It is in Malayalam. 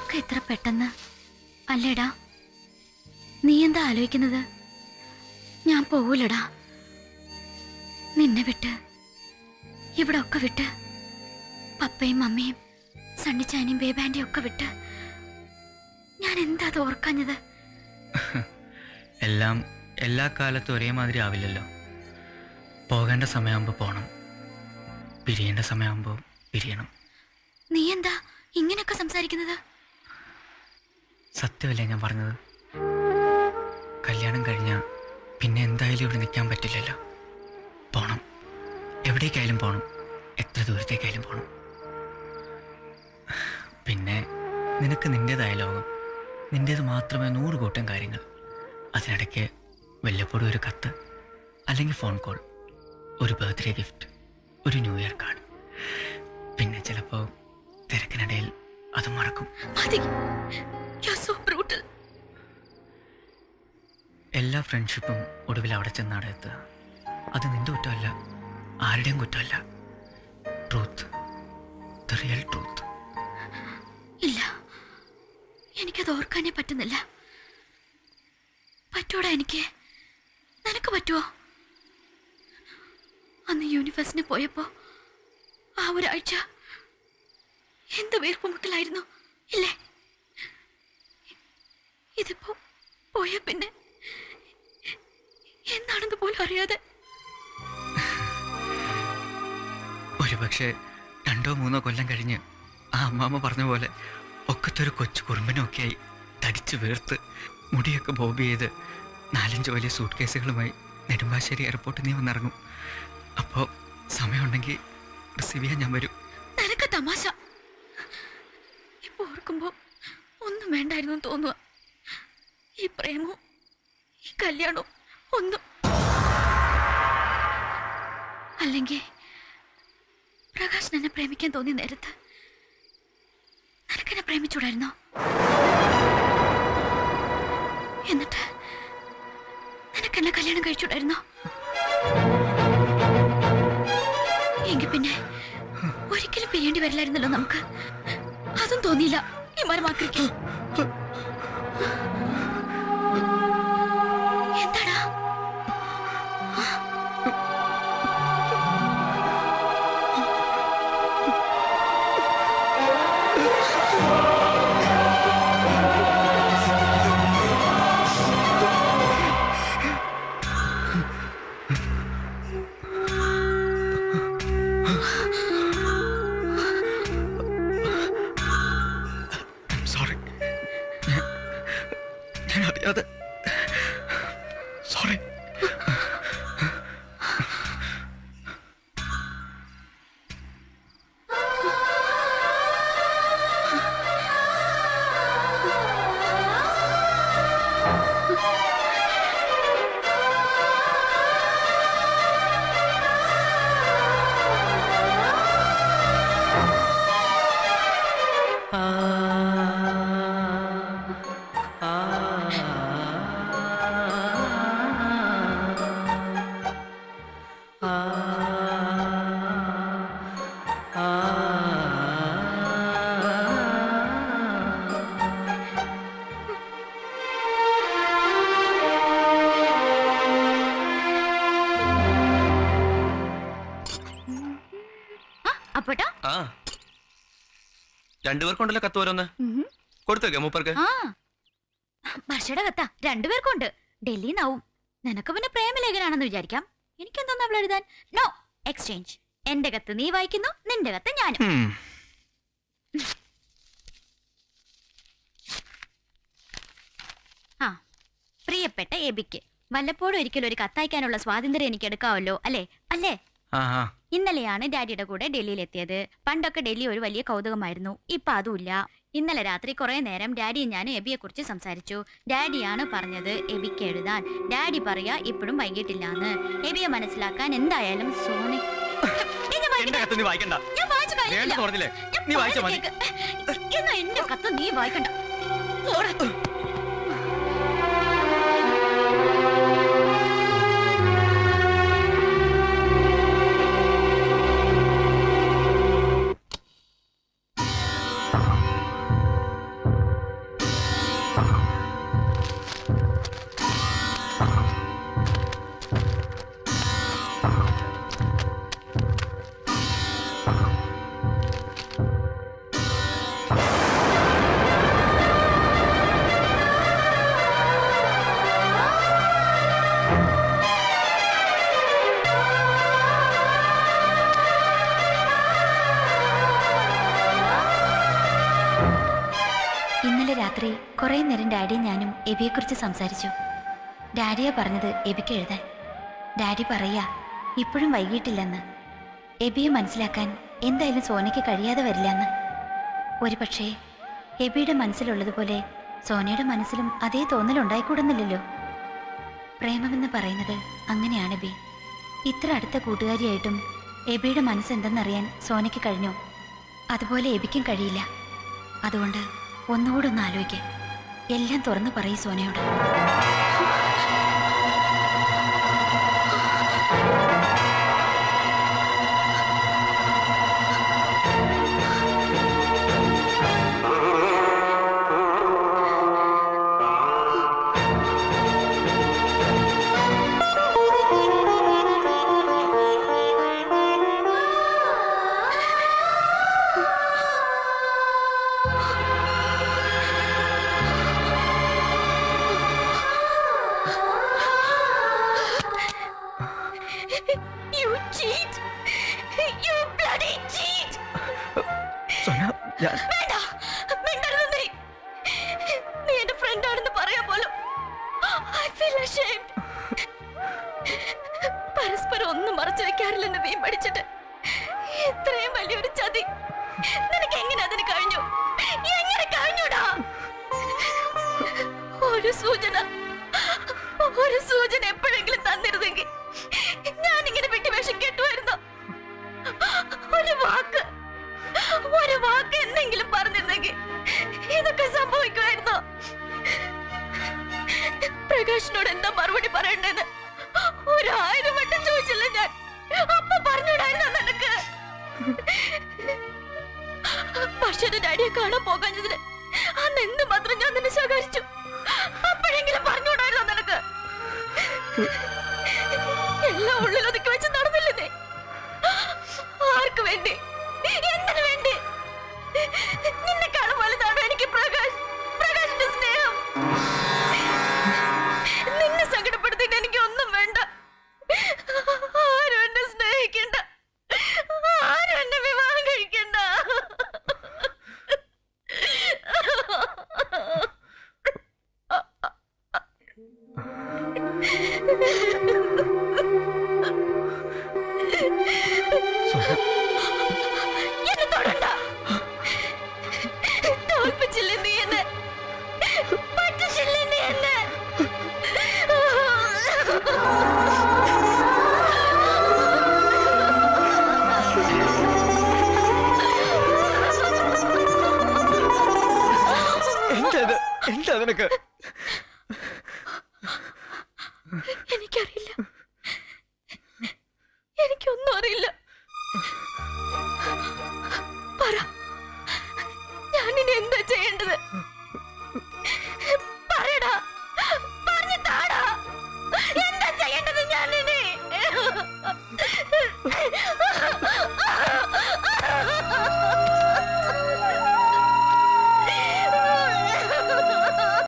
ഒക്കെ എത്ര പെട്ടെന്ന്. അല്ലേടാ നീ എന്താ ആലോചിക്കുന്നത്? ഞാൻ പോവൂലടാ. നിന്നെ വിട്ട് ഇവിടെ ഒക്കെ വിട്ട് പപ്പയും മമ്മിയും സണ്ണിച്ചാനിയും ബേബാന്റെയും ഒക്കെ വിട്ട് ഞാൻ എന്താ ഓർക്കാഞ്ഞത്? എല്ലാം എല്ലാ കാലത്തും ഒരേമാതിരി ആവില്ലല്ലോ. പോകേണ്ട സമയമാകുമ്പോൾ പോകണം പിരിയേണ്ട സമയമാകുമ്പോൾ പിരിയണം. നീ എന്താ ഇങ്ങനെയൊക്കെ സംസാരിക്കുന്നത്? സത്യമല്ലേ ഞാൻ പറഞ്ഞത്? കല്യാണം കഴിഞ്ഞാൽ പിന്നെ എന്തായാലും ഇവിടെ നിൽക്കാൻ പറ്റില്ലല്ലോ. പോണം. എവിടേക്കായാലും പോണം. എത്ര ദൂരത്തേക്കായാലും പോണം. പിന്നെ നിനക്ക് നിന്റെതായ ലോകം. നിന്റേത് മാത്രമേ നൂറ് കൂട്ടം കാര്യങ്ങൾ. അതിനിടയ്ക്ക് വല്ലപ്പോഴും ഒരു കത്ത് അല്ലെങ്കിൽ ഫോൺ കോൾ ഒരു ബർത്ത്ഡേ ഗിഫ്റ്റ് ഒരു ന്യൂ ഇയർ കാർഡ്. പിന്നെ ചിലപ്പോൾ തിരക്കിനിടയിൽ അത് മറക്കും. എല്ലാ ഫ്രണ്ട്ഷിപ്പും ഒടുവിൽ അവിടെ ചെന്നാണ് എത്തുക. അത് നിന്റെ കുറ്റമല്ല ആരുടെയും കുറ്റമല്ല. ട്രൂത്ത് ദ റിയൽ ട്രൂത്ത് ഇല്ല. എനിക്കത് ഓർക്കാനേ പറ്റുന്നില്ല. പറ്റൂടാ എനിക്ക്. നിനക്ക് പറ്റുമോ അന്ന് യൂണിവേഴ്സിന് പോയപ്പോ ആ ഒരാഴ്ച എന്ത് വീർപ്പുമുട്ടലായിരുന്നു. ഇല്ലേ? ഇതിപ്പോ പോയ പിന്നെ എന്താണെന്ന് പോലും അറിയാതെ. ഒരുപക്ഷെ രണ്ടോ മൂന്നോ കൊല്ലം കഴിഞ്ഞ് ആ അമ്മാമ്മ പറഞ്ഞ പോലെ ഒക്കത്തൊരു കൊച്ചു കുറുമ്പനൊക്കെയായി തടിച്ചു വീർത്ത് മുടിയൊക്കെ ബോബ് ചെയ്ത് നാലഞ്ച് വലിയ സൂട്ട് കേസുകളുമായി നെടുമ്പാശ്ശേരി എയർപോർട്ടിൽ നീ വന്നിറങ്ങും. അപ്പോൾ സമയമുണ്ടെങ്കിൽ റിസീവ് ചെയ്യാൻ ഞാൻ വരും. നിനക്ക് തമാശ ഓർക്കുമ്പോ ഒന്നും വേണ്ടായിരുന്നു തോന്നുക ഈ പ്രേമവും ഈ കല്യാണവും ഒന്നും. അല്ലെങ്കിൽ പ്രകാശ് എന്നെ പ്രേമിക്കാൻ തോന്നിയ നേരത്ത് നിനക്കെന്നെ പ്രേമിച്ചൂടായിരുന്നോ? എന്നിട്ട് നിനക്കെന്നെ കല്യാണം കഴിച്ചൂടായിരുന്നോ? എങ്കിൽ പിന്നെ ഒരിക്കലും പിരിയേണ്ടി വരില്ലായിരുന്നല്ലോ നമുക്ക്. അതും തോന്നിയില്ല. ഈ ആ. രണ്ടുപേർക്കുണ്ടല്ലോ കത്ത് ഓരോന്ന്. കൊടുത്തേക്കെ മൂപ്പർക്ക്. ആ. ഭാഷയുടെ കത്ത. രണ്ടുപേർക്കുണ്ട്. ഡൽഹിന്നാവും. നിനക്ക് പിന്നെ പ്രേമലേഖനാണെന്ന് വിചാരിക്കാം. എനിക്കെന്താ അവൾ എഴുതാൻ? നോ എക്സ്ചേഞ്ച് എന്റെ കത്ത് നീ വായിക്കുന്നു നിന്റെ കത്ത് ഞാനും. ആ. പ്രിയപ്പെട്ട എബിക്ക് വല്ലപ്പോഴും ഒരിക്കലും ഒരു കത്തയക്കാനുള്ള സ്വാതന്ത്ര്യം എനിക്ക് എടുക്കാവല്ലോ അല്ലേ? അല്ലേ? ഇന്നലെയാണ് ഡാഡിയുടെ കൂടെ ഡൽഹിയിൽ എത്തിയത് പണ്ടൊക്കെ ഡൽഹി ഒരു വലിയ കൗതുകമായിരുന്നു. ഇപ്പൊ അതുമില്ല. ഇന്നലെ രാത്രി കുറെ നേരം ഡാഡിയും ഞാൻ എബിയെ കുറിച്ച് സംസാരിച്ചു. ഡാഡിയാണ് പറഞ്ഞത് എബിക്ക് എഴുതാൻ. ഡാഡി പറയാ ഇപ്പോഴും വൈകിട്ടില്ലാന്ന്. എബിയെ മനസ്സിലാക്കാൻ എന്തായാലും സോണി എന്റെ? കത്ത് നീ വായിക്കണ്ട. കുറേ നേരം ഡാഡിയും ഞാനും എബിയെക്കുറിച്ച് സംസാരിച്ചു. ഡാഡിയാ പറഞ്ഞത് എബിക്ക് എഴുതാൻ. ഡാഡി പറയുക ഇപ്പോഴും വൈകിട്ടില്ലെന്ന്. എബിയെ മനസ്സിലാക്കാൻ എന്തായാലും സോനയ്ക്ക് കഴിയാതെ വരില്ലെന്ന്. ഒരു പക്ഷേ എബിയുടെ മനസ്സിലുള്ളതുപോലെ സോനയുടെ മനസ്സിലും അതേ തോന്നലുണ്ടായിക്കൂടുന്നില്ലല്ലോ പ്രേമമെന്ന് പറയുന്നത് അങ്ങനെയാണ് ബി ഇത്ര അടുത്ത കൂട്ടുകാരിയായിട്ടും എബിയുടെ മനസ്സെന്തെന്നറിയാൻ സോനയ്ക്ക് കഴിഞ്ഞു? അതുപോലെ എബിക്കും കഴിയില്ല. അതുകൊണ്ട് ഒന്നുകൂടെ ഒന്ന് ആലോചിക്കേ. എല്ലാം തുറന്നു പറയൂ സോനയോട്. വേണ്ട. മിണ്ടരുത് നീ നീ എന്റെ ഫ്രണ്ട് ആണെന്ന് പറയാൻ പോലും ഐ ഫീൽ ashamed പരസ്പരം ഒന്നും മറച്ചു വെക്കാറില്ലെന്ന് നീ പഠിച്ചിട്ട്. ഇത്രയും വലിയൊരു ചതി. നിനക്ക് എങ്ങനെ അതിന് കഴിഞ്ഞു? എങ്ങനെ കഴിഞ്ഞുടാ? ഒരു സൂചന ഒരു സൂചന എപ്പോഴെങ്കിലും തന്നിരുന്നെങ്കിൽ ഞാനിങ്ങനെ വിട്ടുവേഷം കേട്ടുമായിരുന്നു. ഒരു വാക്ക് ഒരു വാക്ക് എന്തെങ്കിലും പറഞ്ഞിരുന്നെങ്കിൽ ഇതൊക്കെ സംഭവിക്കുമായിരുന്നു? പ്രകാശിനോട് എന്താ മറുപടി പറയണ്ടെന്ന് ഒരു ആയിരം വട്ടം ചോദിച്ചില്ല ഞാൻ. അപ്പൊ പറഞ്ഞൂടായിരുന്നോ നിനക്ക്? പക്ഷെ ഡാഡിയെ കാണാൻ പോകാഞ്ഞതിന് അന്ന് എന്ത് മാത്രം ഞാൻ നിന്നെ ശകാരിച്ചു? അപ്പോഴെങ്കിലും പറഞ്ഞൂടായിരുന്നോ നിനക്ക്? എല്ലാം ഉള്ളിൽ എന്താ നിനക്ക്?